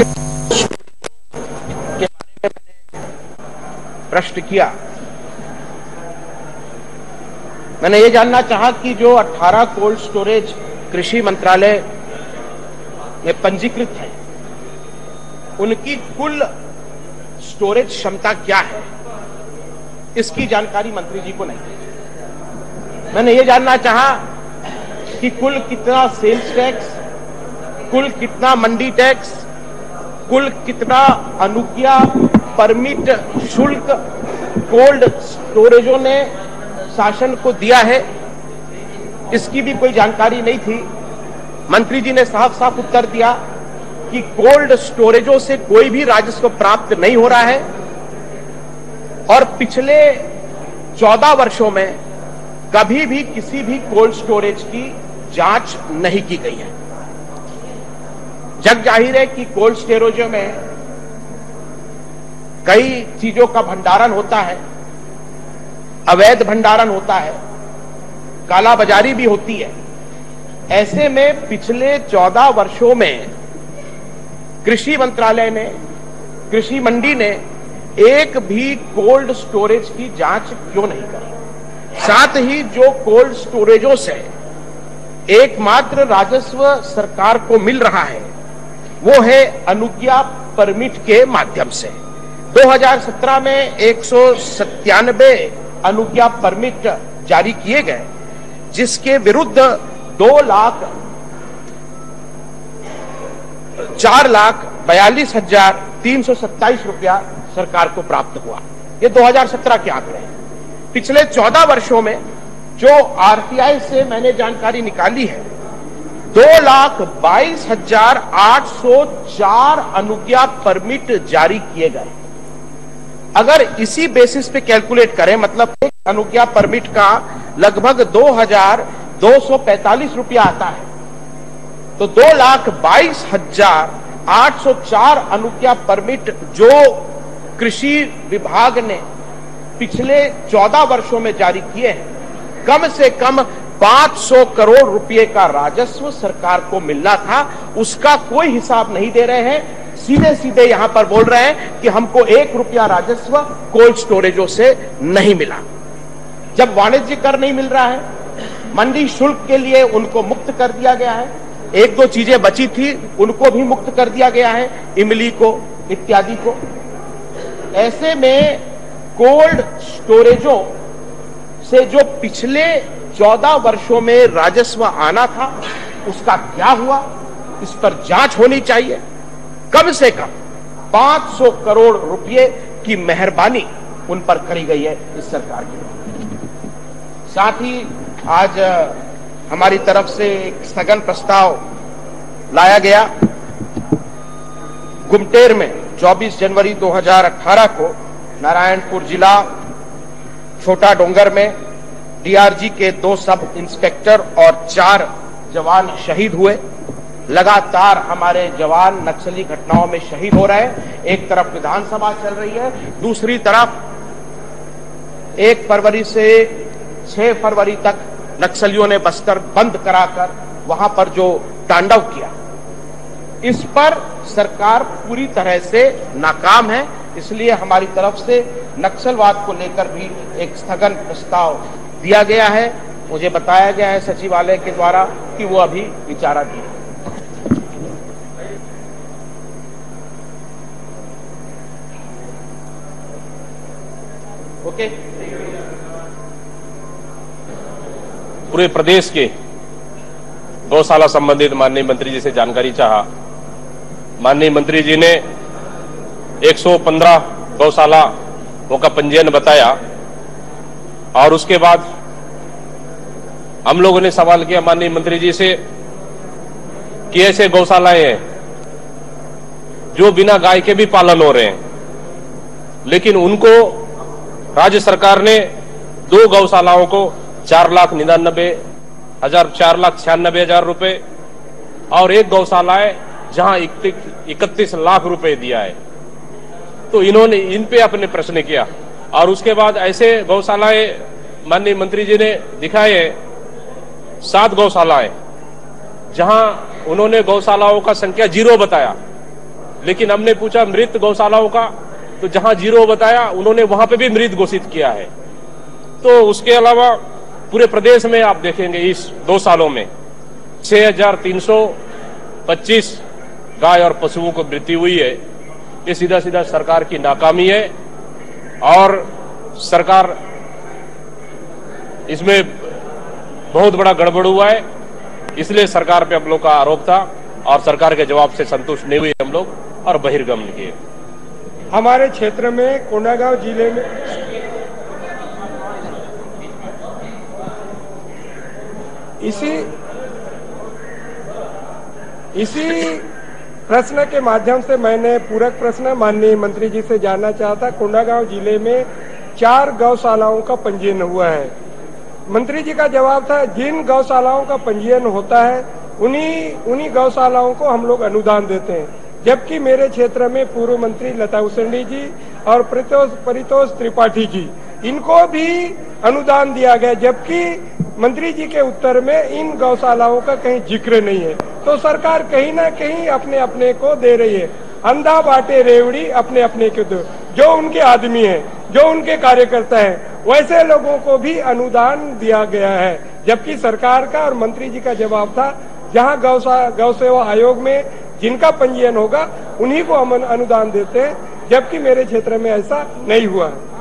के बारे में मैंने प्रश्न किया। मैंने ये जानना चाहा कि जो 18 कोल्ड स्टोरेज कृषि मंत्रालय में पंजीकृत है, उनकी कुल स्टोरेज क्षमता क्या है? इसकी जानकारी मंत्री जी को नहीं। मैंने ये जानना चाहा कि कुल कितना सेल्स टैक्स कुल कितना मंडी टैक्स कुल कितना अनुज्ञा परमिट, शुल्क, कोल्ड स्टोरेजों ने शासन को दिया है, इसकी भी कोई जानकारी नहीं थी। मंत्री जी ने साफ़ साफ़ उत्तर दिया कि कोल्ड स्टोरेजों से कोई भी राजस्व प्राप्त नहीं हो रहा है और पिछले 14 वर्षों में कभी भी किसी भी कोल्ड स्टोरेज की जाँच नहीं की गई है। जग ज़ाहिर है कि कोल्ड स्टोरेजों में कई चीज़ों का भंडारण होता है, अवैध भंडारण होता है काला बाजारी भी होती है। ऐसे में पिछले 14 वर्षों में कृषि मंत्रालय ने, कृषि मंडी ने एक भी कोल्ड स्टोरेज की जाँच क्यों नहीं करी? साथ ही जो कोल्ड स्टोरेजों से एकमात्र राजस्व सरकार को मिल रहा है वो है अनुज्ञा परमिट के माध्यम से। 2017 में एक सौ सत्तानबे अनुज्ञा परमिट जारी किए गए, जिसके विरुद्ध दो लाख, चार लाख बयालीस हज़ार तीन सौ सत्ताईस रुपया सरकार को प्राप्त हुआ। ये 2017 के आंकड़े हैं। पिछले 14 वर्षों में जो आरटीआई से मैंने जानकारी निकाली है दो लाख बाईस हज़ार आठ सौ चार अनुज्ञा परमिट जारी किए गए। अगर इसी बेसिस पे कैलकुलेट करें मतलब एक अनुज्ञा परमिट का लगभग दो हज़ार दो सौ पैंतालीस रुपया आता है। तो दो लाख बाईस हज़ार आठ सौ चार अनुज्ञा परमिट जो कृषि विभाग ने पिछले चौदह वर्षों में जारी किए हैं, कम से कम 500 करोड़ रुपए का राजस्व सरकार को मिलना था, उसका कोई हिसाब नहीं दे रहे हैं। सीधे सीधे यहाँ पर बोल रहे हैं कि हमको एक रुपया राजस्व कोल्ड स्टोरेजों से नहीं मिला। जब वाणिज्य कर नहीं मिल रहा है, मंडी शुल्क के लिए उनको मुक्त कर दिया गया है। एक दो चीज़ें बची थी, उनको भी मुक्त कर दिया गया है, इमली को, इत्यादि को। ऐसे में कोल्ड स्टोरेजों से जो पिछले चौदह वर्षों में राजस्व आना था, उसका क्या हुआ? इस पर जाँच होनी चाहिए। कम से कम 500 करोड़ रुपए की मेहरबानी उन पर करी गई है इस सरकार की। साथ ही आज हमारी तरफ़ से एक स्थगन प्रस्ताव लाया गया। गुमटेर में 24 जनवरी 2018 को नारायणपुर जिला छोटा डोंगर में डीआरजी के दो सब इंस्पेक्टर और चार जवान शहीद हुए। लगातार हमारे जवान नक्सली घटनाओं में शहीद हो रहे हैं। एक तरफ़ विधानसभा चल रही है, दूसरी तरफ़ एक फरवरी से छह फरवरी तक नक्सलियों ने बस्तर बंद कराकर वहाँ पर जो तांडव किया। इस पर सरकार पूरी तरह से नाकाम है, इसलिए हमारी तरफ़ से नक्सलवाद को लेकर भी एक स्थगन प्रस्ताव दिया गया है, मुझे बताया गया है सचिवालय के द्वारा कि वो अभी विचाराधीन ओके? पूरे प्रदेश के गौशाला संबंधित माननीय मंत्री जी से जानकारी चाहा। माननीय मंत्री जी ने 115 गौशाला का पंजीयन बताया। और उसके बाद हम लोगों ने सवाल किया माननीय मंत्री जी से कि ऐसे गौशालाएँ हैं जो बिना गाय के भी पालन हो रहे हैं। लेकिन उनको राज्य सरकार ने दो गौशालाओं को चार लाख निन्यानबे हज़ार, चार लाख छियानबे हज़ार रुपए और एक गौशाला है जहाँ इकतीस लाख रुपए दिया है। तो इन्होंने, इन पे अपने प्रश्न किया। और उसके बाद ऐसे गौशालाएँ माननीय मंत्री जी ने दिखाए सात गौशालाएँ जहाँ उन्होंने गौशालाओं का संख्या ज़ीरो बताया। लेकिन हमने पूछा मृत गौशालाओं का? तो जहाँ ज़ीरो बताया उन्होंने वहाँ पे भी मृत घोषित किया है। तो उसके अलावा पूरे प्रदेश में आप देखेंगे इस दो सालों में 6,325 गाय और पशुओं को मृत्यु हुई है। ये सीधा सीधा सरकार की नाकामी है। और सरकार इसमें बहुत बड़ा गड़बड़ हुआ है। इसलिए सरकार पे हम लोग का आरोप था और सरकार के जवाब से संतुष्ट नहीं हुए हम लोग और बहिर्गमन किए। हमारे क्षेत्र में कोंडागांव ज़िले में इसी इसी प्रश्न के माध्यम से मैंने पूरक प्रश्न माननीय मंत्री जी से जानना चाहता कोंडागांव ज़िले में चार गौशालाओं का पंजीयन हुआ है। मंत्री जी का जवाब था, जिन गौशालाओं का पंजीयन होता है, उन्हीं उन्हीं गौशालाओं को हम लोग अनुदान देते हैं। जबकि मेरे क्षेत्र में पूर्व मंत्री लता उसेंडी जी और परितोष परितोष त्रिपाठी जी, इनको भी अनुदान दिया गया। जबकि मंत्री जी के उत्तर में इन गौशालाओं का कहीं ज़िक्र नहीं है। तो सरकार कहीं ना कहीं अपने अपने को दे रही है। अंधा बाटे रेवड़ी अपने अपने के दो जो उनके आदमी है, जो उनके कार्यकर्ता है, वैसे लोगों को भी अनुदान दिया गया है। जबकि सरकार का और मंत्री जी का जवाब था, जहाँ गौ गौ सेवा आयोग में जिनका पंजीयन होगा, उन्हीं को हम अनुदान देते हैं, जबकि मेरे क्षेत्र में ऐसा नहीं हुआ। है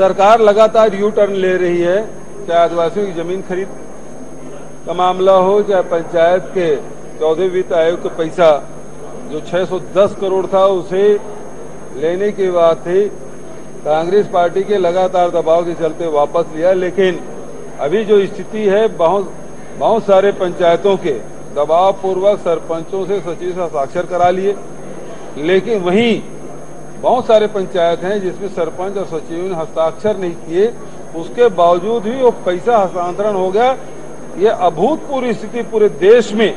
सरकार लगातार यू टर्न ले रही है, चाहे आदिवासियों की ज़मीन खरीद का मामला हो, चाहे पंचायत के चौदह वित्त आयोग का पैसा जो 610 करोड़ था, उसे लेने की बात थी कांग्रेस पार्टी के लगातार दबाव के चलते वापस लिया। लेकिन अभी जो स्थिति है, बहुत बहुत सारे पंचायतों के दबाव पूर्वक सरपंचों से सचिव से हस्ताक्षर करा लिए। लेकिन वहीं बहुत सारे पंचायत हैं जिसमें सरपंच और सचिव ने हस्ताक्षर नहीं किए। उसके बावजूद भी वो पैसा हस्तांतरण हो गया। ये अभूतपूर्व स्थिति पूरे देश में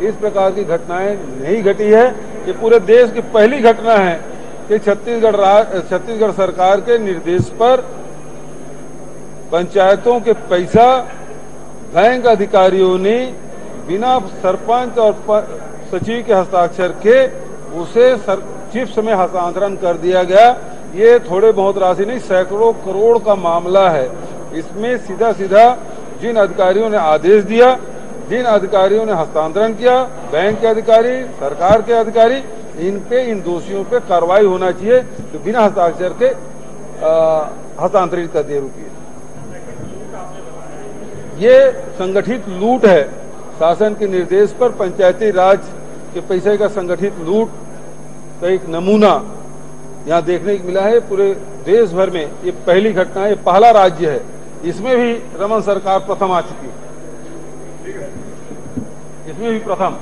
इस प्रकार की घटनाएँ नहीं घटी है ये पूरे देश की पहली घटना है कि छत्तीसगढ़ छत्तीसगढ़ सरकार के निर्देश पर पंचायतों के पैसा बैंक अधिकारियों ने बिना सरपंच और सचिव के हस्ताक्षर के उसे सर, चिप्स में हस्तांतरण कर दिया गया। ये थोड़े बहुत राशि नहीं, सैकड़ों करोड़ का मामला है। इसमें सीधा सीधा जिन अधिकारियों ने आदेश दिया, जिन अधिकारियों ने हस्तांतरण किया, बैंक के अधिकारी, सरकार के अधिकारी, इन पे, इन दोषियों पे कार्रवाई होना चाहिए तो बिना हस्ताक्षर के हस्तांतरित कर दिए रुपये। ये संगठित लूट है। शासन के निर्देश पर पंचायती राज के पैसे का संगठित लूट का एक नमूना यहाँ देखने को मिला है पूरे देश भर में। ये पहली घटना है पहला राज्य है। इसमें भी रमन सरकार प्रथम आ चुकी है। इसमें भी प्रथम।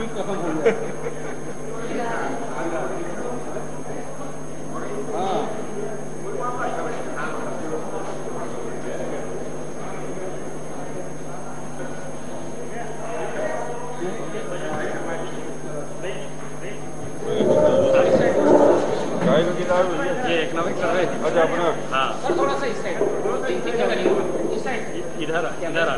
भी खत्म हो गया ये इकोनॉमिक सर्वे अच्छा अपना हाँ थोड़ा सा इस साइड इस साइड इधर इधर आ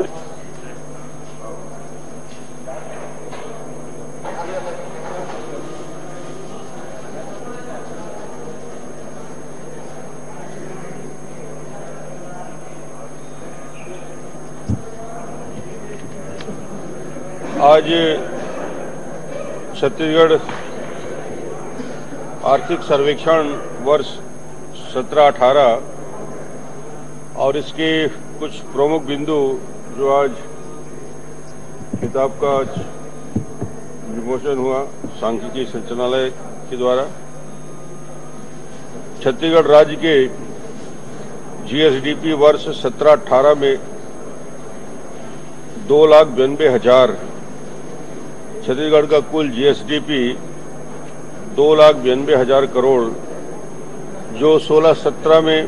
आज छत्तीसगढ़ आर्थिक सर्वेक्षण वर्ष 17-18 और इसके कुछ प्रमुख बिंदु जो आज किताब का आज विमोचन हुआ, सांख्यिकी संचालनालय के द्वारा। छत्तीसगढ़ राज्य के जीएसडीपी वर्ष 17-18 में दो लाख बयानबे हज़ार छत्तीसगढ़ का कुल जीएसडीपी दो लाख बयानबे हज़ार करोड़, जो 16-17 में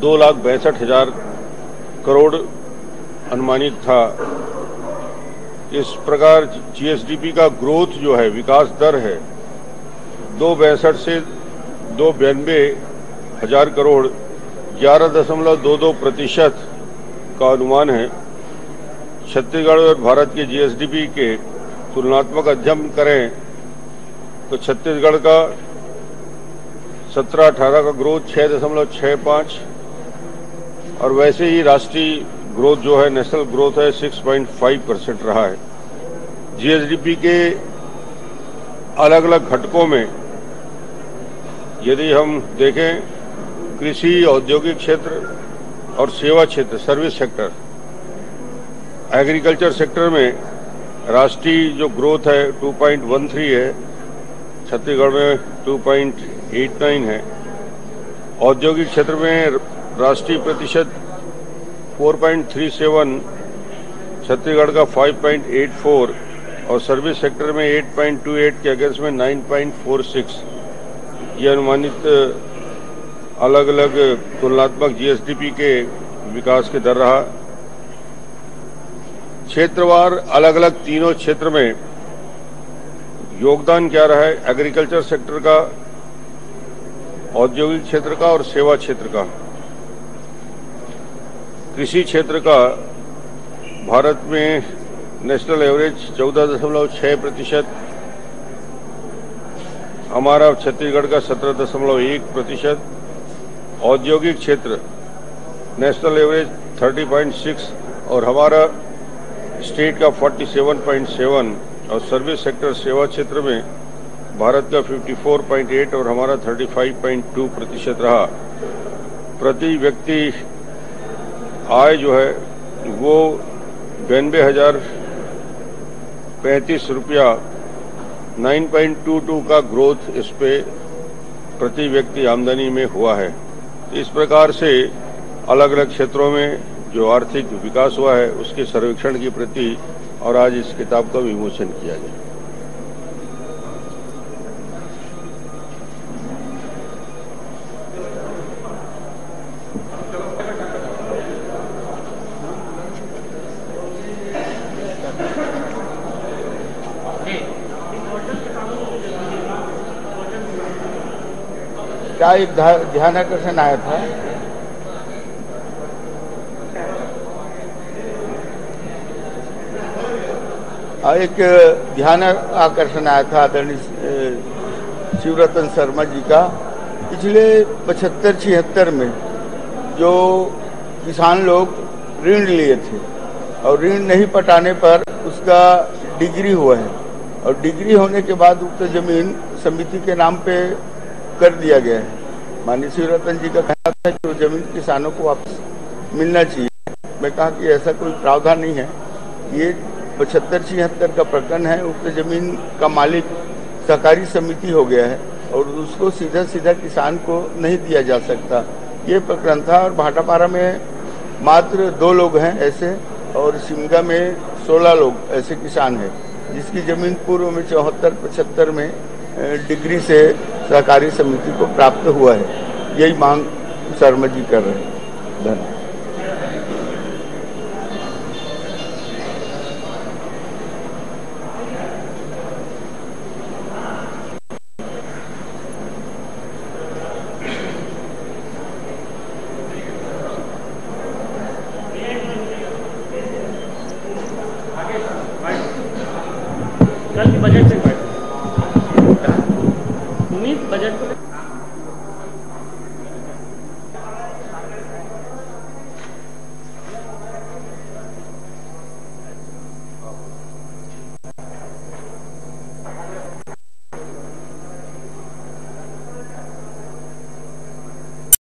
दो लाख बैसठ हज़ार करोड़ अनुमानित था। इस प्रकार जीएसडीपी का ग्रोथ जो है, विकास दर है, दो बैसठ से दो बयानबे हज़ार करोड़, ग्यारह दशमलव दो दो प्रतिशत का अनुमान है। छत्तीसगढ़ और भारत के जीएसडीपी के तुलनात्मक अध्ययन करें तो छत्तीसगढ़ का सत्रह अठारह का ग्रोथ छह दशमलव छह पाँच और वैसे ही राष्ट्रीय ग्रोथ जो है नेशनल ग्रोथ है 6.5 परसेंट रहा है। जीएसडीपी के अलग अलग घटकों में यदि हम देखें, कृषि, औद्योगिक क्षेत्र और सेवा क्षेत्र सर्विस सेक्टर एग्रीकल्चर सेक्टर में राष्ट्रीय जो ग्रोथ है 2.13 है, छत्तीसगढ़ में 2.89 है। औद्योगिक क्षेत्र में राष्ट्रीय प्रतिशत 4.37 छत्तीसगढ़ का 5.84 और सर्विस सेक्टर में 8.28 के अगेंस्ट में 9.46 ये अनुमानित अलग अलग तुलनात्मक जीएसडीपी के विकास के दर रहा। क्षेत्रवार अलग अलग तीनों क्षेत्र में योगदान क्या रहा है? एग्रीकल्चर सेक्टर का, औद्योगिक क्षेत्र का और सेवा क्षेत्र का। कृषि क्षेत्र का भारत में नेशनल एवरेज चौदह दशमलव छह प्रतिशत, हमारा छत्तीसगढ़ का सत्रह दशमलव एक प्रतिशत, औद्योगिक क्षेत्र national average thirty point six और हमारा स्टेट का 47.7 और सर्विस सेक्टर सेवा क्षेत्र में भारत का 54.8 और हमारा 35.2 प्रतिशत रहा। प्रति व्यक्ति आय जो है, वो बयानबे हज़ार पैंतीस रुपया 9.22 का ग्रोथ इस पे प्रति व्यक्ति आमदनी में हुआ है। इस प्रकार से अलग अलग क्षेत्रों में जो आर्थिक विकास हुआ है, उसके सर्वेक्षण की प्रति और आज इस किताब का विमोचन किया गया क्या एक ध्यान आकर्षण आया था? एक ध्यान आकर्षण आया था आदरणीय शिवरतन शर्मा जी का। पिछले पचहत्तर, छिहत्तर में जो किसान लोग ऋण लिए थे, और ऋण नहीं पटाने पर उसका डिग्री हुआ है, और डिग्री होने के बाद उक्त ज़मीन समिति के नाम पे कर दिया गया है। माननीय शिवरतन जी का कहना था कि वो ज़मीन किसानों को वापस मिलना चाहिए। मैं कहा कि ऐसा कोई प्रावधान नहीं है। ये पचहत्तर छिहत्तर का प्रकरण है, उक्त ज़मीन का मालिक सहकारी समिति हो गया है और उसको सीधा सीधा किसान को नहीं दिया जा सकता। ये प्रकरण था और भाटापारा में मात्र दो लोग हैं ऐसे और सिमगा में सोलह लोग ऐसे किसान हैं, जिसकी ज़मीन पूर्व में चौहत्तर पचहत्तर में डिग्री से सहकारी समिति को प्राप्त हुआ है। यही मांग शर्मा जी कर रहे हैं। धन्यवाद कल के बजट से उम्मीद बजट को